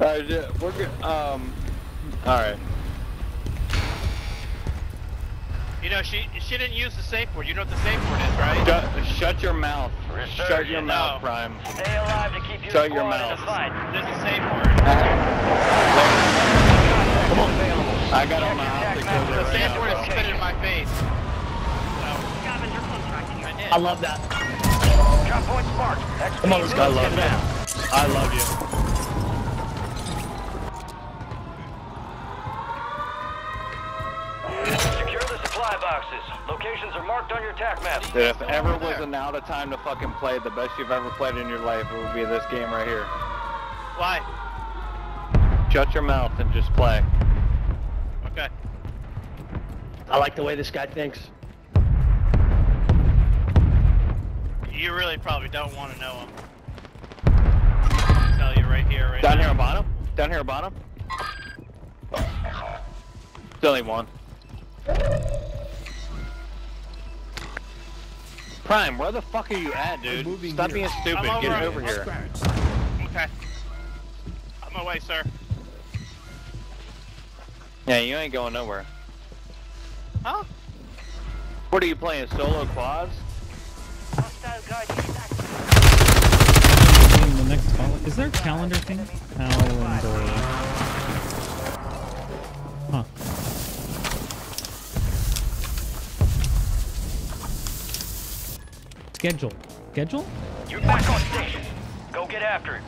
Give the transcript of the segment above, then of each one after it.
Alright, yeah, we're good. Um, alright. You know, she she didn't use the safe word. You know what the safe word is, right? Shut, shut your mouth. Shut your Resurgent. mouth, No. Prime. Stay alive to keep your Shut your mouth. the fight. There's a safe word. Come on. I got on my optic The over right safe now, word is spit in my face. So, I love that. Drop point sparked. Come on, let's go. I love get you. I love you. Locations are marked on your tac map. Dude, if ever was an out of time to fucking play the best you've ever played in your life, it would be this game right here. Why? Shut your mouth and just play. Okay. I like the way this guy thinks. You really probably don't want to know him. I'll tell you right here, right Down now. here on bottom? Down here on bottom? Still only one. Prime, where the fuck are you at, dude? Stop here. being stupid. I'm Get over over it. here. Okay. On my way, sir. Yeah, you ain't going nowhere. Huh? What are you playing, solo quads? The next call. Is there a calendar thing? Calendar. Huh. Schedule. Schedule? You're back on station. Go get after it.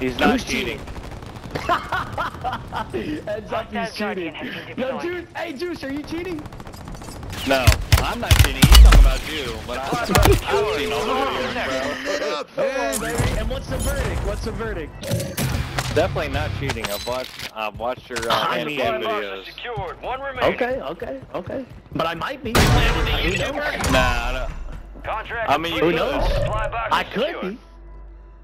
He's not Who's cheating. Heads up, he's cheating. Yo, Juice, hey, Juice, are you cheating? No, I'm not cheating. He's talking about you, but I, I've seen all the videos, bro. Come on, baby. And what's the verdict? What's the verdict? Definitely not cheating. I've watched, I've watched your uh, I hand mean- cam Supply box videos. secured. One remaining. Okay, okay, okay. But I might be. Playing with a YouTuber? Nah, I don't- Contract I mean, you complete. could. All supply boxes I could secured. be.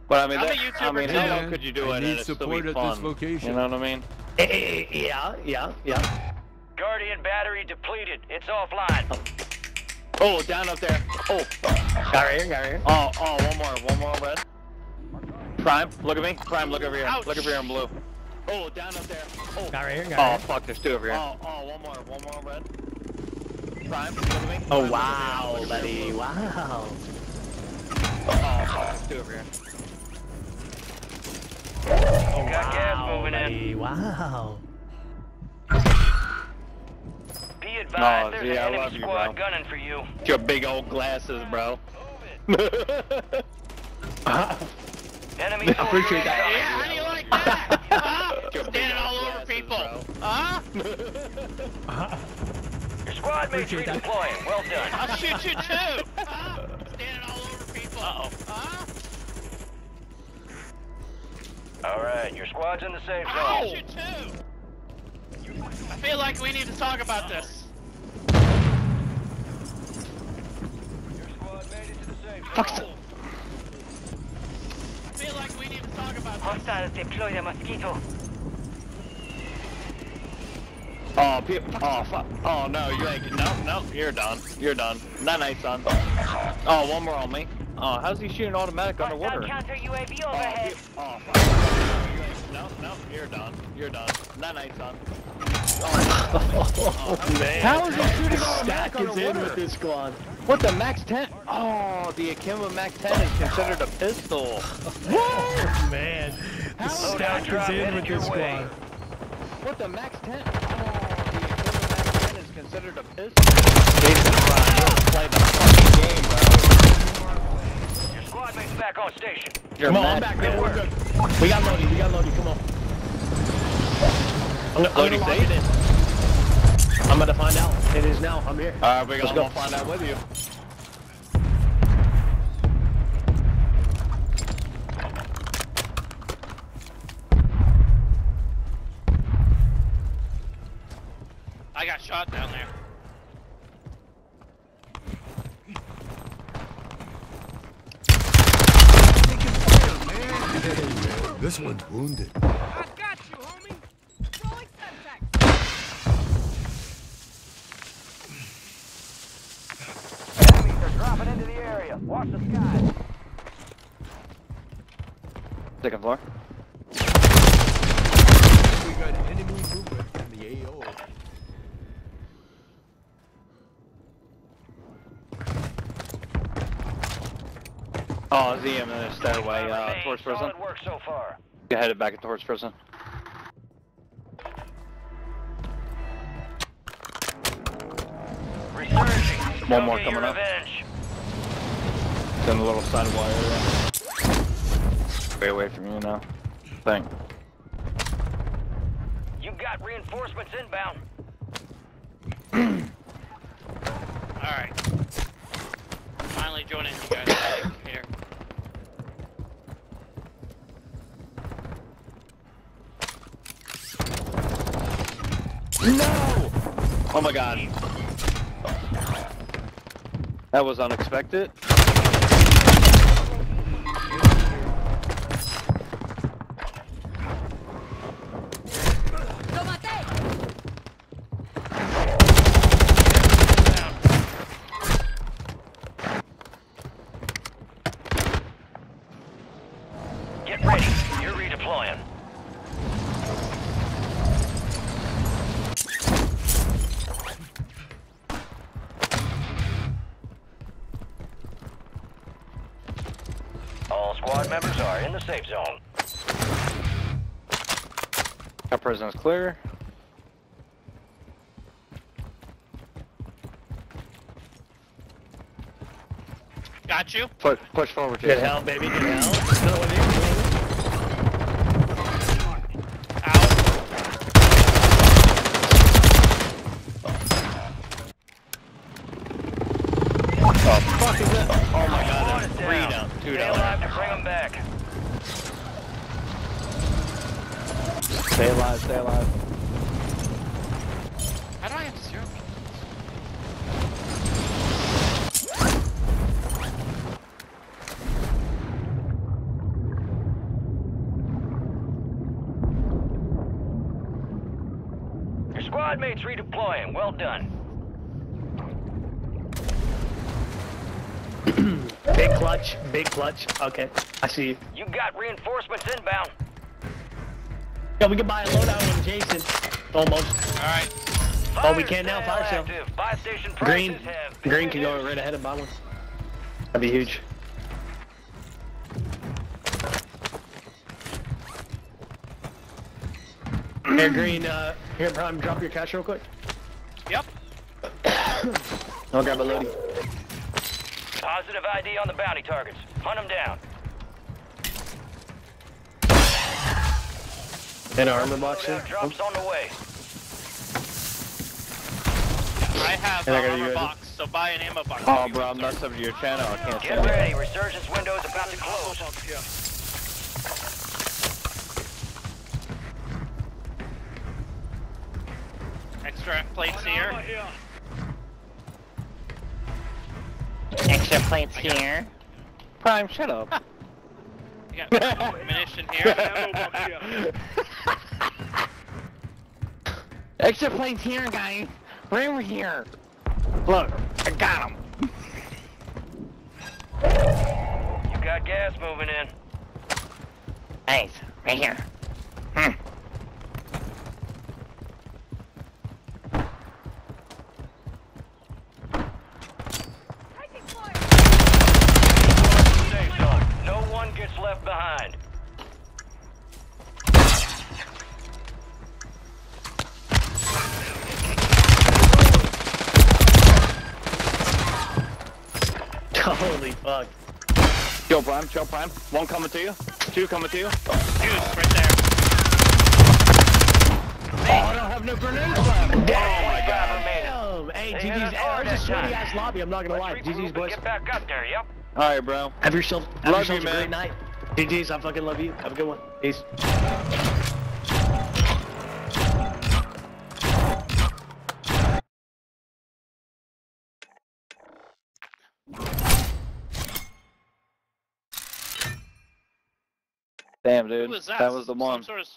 but I mean, I'm that, I mean, how Man, could you do I it need and it still support be at this location. You know what I mean? Eh, eh, eh, Yeah, yeah, yeah. Guardian battery depleted. It's offline. Oh, down up there. Oh, Got right here, got right here. oh, oh, one more, one more red. Prime, look at me. Prime, look over here. Ouch. Look over here in blue. Oh, down up there. Oh, Got right here, got oh, right fuck, there's two over here. Oh, oh, one more, one more red. Prime, look at me. Oh, Prime, Oh, look wow. Look buddy, here. wow. Oh, fuck, there's two over here. Oh, Got gas wow, moving in. Wow. Be advised, Oh, there's gee, an enemy love you, squad bro. gunning for you. Your big old glasses, bro. Enemy I appreciate that. Yeah, how do you like that? Huh? Standing all over people. Huh? Your squad mates Appreciate that. redeploying. Well done. I'll shoot you too. Huh? Standing all over people. Uh-oh. Huh? All right, your squad's in the safe zone. I'll shoot you too. I feel like we need to talk about this. Your squad made it to the safe Fuck. zone. I feel like we need to talk about this. Hostiles deploy the mosquito. Oh, pe- oh, fuck. Oh, no, you ain't. No, no, you're done. You're done. Not nice, son. Oh, one more on me. Oh, how's he shooting automatic on Hostile underwater? counter UAV Oh, overhead. you- oh, fuck. You ain't- No, no, you're done. You're done. Not nice, son. Oh, man. How is he shooting Stack automatic is in underwater? with this squad. What, the MAX 10? Oh, the Akimbo MAC-10 is considered a pistol. Oh, man. The stack is in with your this way. squad. What, the MAX 10? Oh, the Akimbo MAC-10 is considered a pistol. Jesus Christ, you don't play the fucking game, bro. Your squad mates back on station. You're Come on, mad. I'm back, man. We're good. We got Lodi, we got Lodi, come on. I'm, gonna- I'm Lodi gonna it in. I'm gonna find out. It is now. I'm here. Alright, we're gonna go. find out with you. I got shot down there. This one's wounded. I got you, homie. Rolling sunset. Enemies are dropping into the area. Watch the skies. Second floor. We got enemy movement in the AO. Oh, ZM in the stairway, uh, towards prison. Work so far. Get headed back towards prison. Resurging. One more coming up. Revenge. It's in the little sidewall area. Way away from you now. Thing. You got reinforcements inbound. Alright. Finally joining you guys back here. No! Oh my god. That was unexpected. Squad members are in the safe zone. That prison is clear. Got you? Push, push forward, Good Jason. hell, baby, good hell. No, what are Oh, fuck is that? Oh my god, Squad that's is three down. Down. Two Stay alive to bring them back. Stay alive, stay alive. How do I have zero? Your squad mates redeploying. Well done. Big clutch, big clutch. Okay, I see you. You got reinforcements inbound. Yeah, we can buy a loadout on Jason. Almost. Alright. Oh, we can now, fire sale. Buy station Green, have green can go right ahead and buy one. That'd be huge. Here, green. Uh, here, Prime. Drop your cash real quick. Yep. I'll grab a loading. Positive ID on the bounty targets. Hunt them down. And an armor box here. Loadout drops oh. on the way. I have And an armor use it. box, so buy an ammo box. Oh, bro, I'm messed up your channel. I can't see Get it. ready. Resurgence window is about to close. Extra plates here. Extra plates here. Prime, shut up. You got ammunition here. Extra plates here, guys. Right over here. Look, I got him. You got gas moving in. Nice. Right here. Holy fuck. Yo, Prime, chill, Prime. One coming to you. Two coming to you. Juice right there. Oh, I don't have no grenades left. Oh my god. Damn. Hey, They had GG's. us hard There's a sweaty ass lobby. I'm not gonna lie. Let's regroup GG's boys. Get back up there, yep. Alright, bro. Have yourself, have Love yourselves you, a man. great night. GG's. I fucking love you. Have a good one. Peace. Damn, dude. Was that? That was the one. sort of